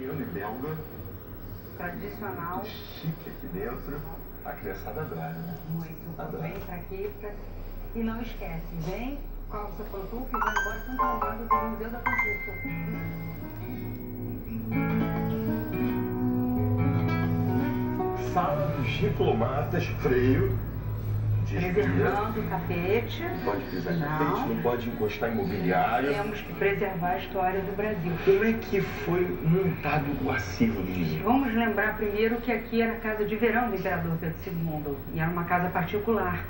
e belga. Tradicional. Chique aqui dentro. A criançada adora, né? Muito. Adoro. Vem pra aqui pra... e não esquece. Vem, calça pantufa e vai embora trabalho do Museu da Pantufa. Sala dos diplomatas, freio. Preservando o tapete. Não pode pisar em tapete, não pode encostar em mobiliário. Temos que preservar a história do Brasil. Como é que foi montado o acervo do museu? Vamos lembrar primeiro que aqui era a casa de verão do imperador Pedro II e era uma casa particular.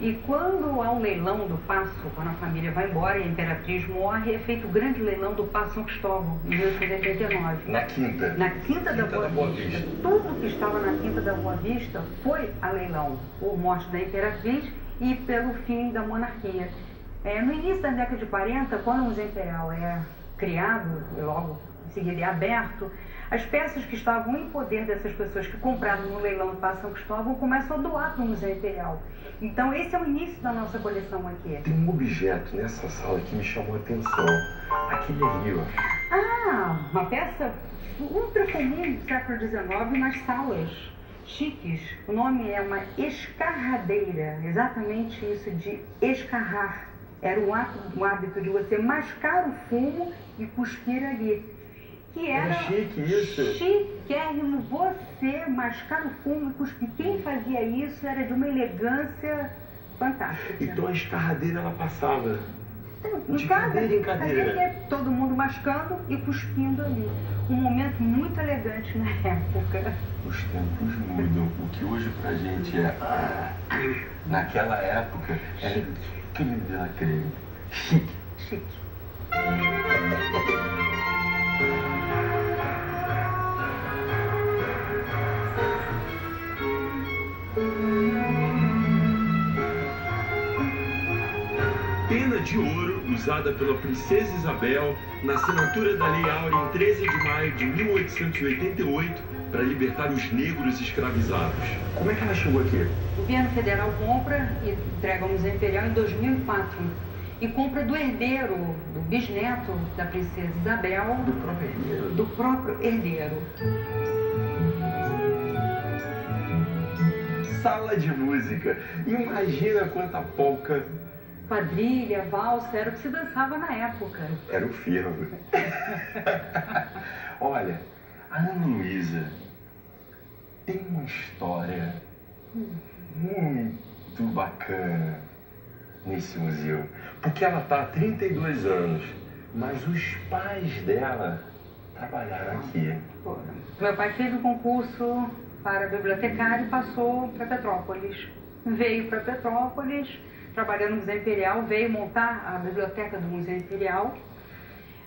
E quando há um leilão do passo, quando a família vai embora e a imperatriz morre, é feito o grande leilão do Passo São Cristóvão, em 1889. Na quinta. Na Quinta, da, Boa Vista. Tudo que estava na Quinta da Boa Vista foi a leilão, por morte da imperatriz e pelo fim da monarquia. É, no início da década de 40, quando o Museu Imperial é criado, e logo em seguida é aberto, as peças que estavam em poder dessas pessoas que compraram no leilão do São Cristóvão começam a doar para o Museu Imperial. Então esse é o início da nossa coleção aqui. Tem um objeto nessa sala que me chamou a atenção. Aquele ali, ó. Ah, uma peça ultra comum do século XIX nas salas chiques. O nome é uma escarradeira, exatamente isso de escarrar. Era o, ato, o hábito de você mascar o fumo e cuspir ali. Que era, Era chique isso. chiquérrimo você mascar o fumo e cuspir. Quem fazia isso era de uma elegância fantástica. Então a escarradeira ela passava. Em De cada cadeira em cadeira. cadeira, todo mundo mascando e cuspindo ali. Um momento muito elegante na época. Os tempos mudam. O que hoje pra gente é. ah, Naquela época era creme de la creme. Chique. Chique. Pena de ouro usada pela princesa Isabel na assinatura da Lei Áurea em 13 de maio de 1888 para libertar os negros escravizados. Como é que ela chegou aqui? O governo federal compra e entrega ao Museu Imperial em 2004. E compra do herdeiro, do bisneto da princesa Isabel, Do próprio herdeiro. do próprio herdeiro. Sala de música. Imagina quanta polca Quadrilha, valsa, era o que se dançava na época. era o fervo. Olha, a Ana Luísa tem uma história muito bacana nesse museu. Porque ela está há 32 anos, mas os pais dela trabalharam aqui. Meu pai fez o concurso para bibliotecário e passou para Petrópolis. Veio para Petrópolis, trabalhando no Museu Imperial, veio montar a biblioteca do Museu Imperial,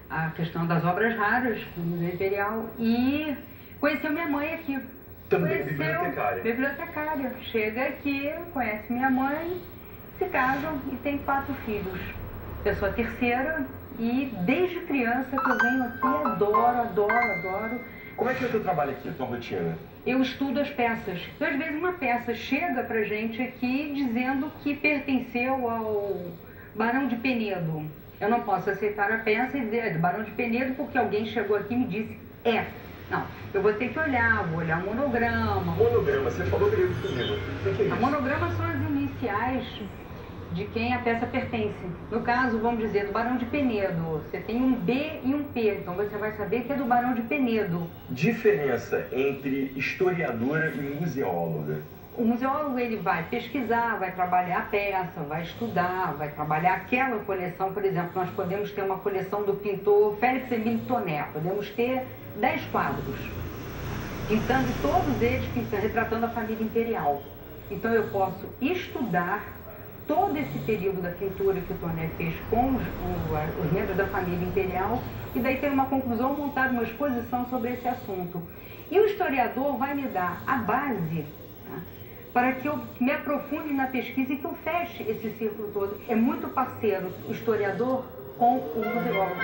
a questão das obras raras do Museu Imperial e conheceu minha mãe aqui. Também Conheceu- bibliotecária. Bibliotecária. Chega aqui, conhece minha mãe, se casam e tem quatro filhos. Eu sou a terceira e desde criança que eu venho aqui, adoro, adoro, adoro. Como é que é o teu trabalho aqui, a tua rotina? Eu estudo as peças. Então, às vezes uma peça chega pra gente aqui dizendo que pertenceu ao Barão de Penedo. Eu não posso aceitar a peça e dizer é do Barão de Penedo porque alguém chegou aqui e me disse é. Não, eu vou ter que olhar, vou olhar o monograma. Monograma, você falou grego comigo. O que é A isso? monograma são as iniciais de quem a peça pertence. No caso, vamos dizer, do Barão de Penedo. Você tem um B e um P, então você vai saber que é do Barão de Penedo. Diferença entre historiadora e museóloga. O museólogo ele vai pesquisar, vai trabalhar a peça, vai estudar, vai trabalhar aquela coleção. Por exemplo, nós podemos ter uma coleção do pintor Félix Emílio Toné, podemos ter 10 quadros, pintando todos eles, pintando, retratando a família imperial. Então eu posso estudar todo esse período da pintura que o Toné fez com os, os membros da família imperial e daí ter uma conclusão, montar uma exposição sobre esse assunto. E o historiador vai me dar a base né, para que eu me aprofunde na pesquisa e que eu feche esse círculo todo. É muito parceiro o historiador com o museólogo.